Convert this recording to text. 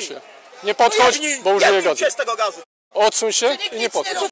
Się. Nie podchodź, no bo użyję jebnij gazu. przez tego gazu. Odsuń się i nie podchodź.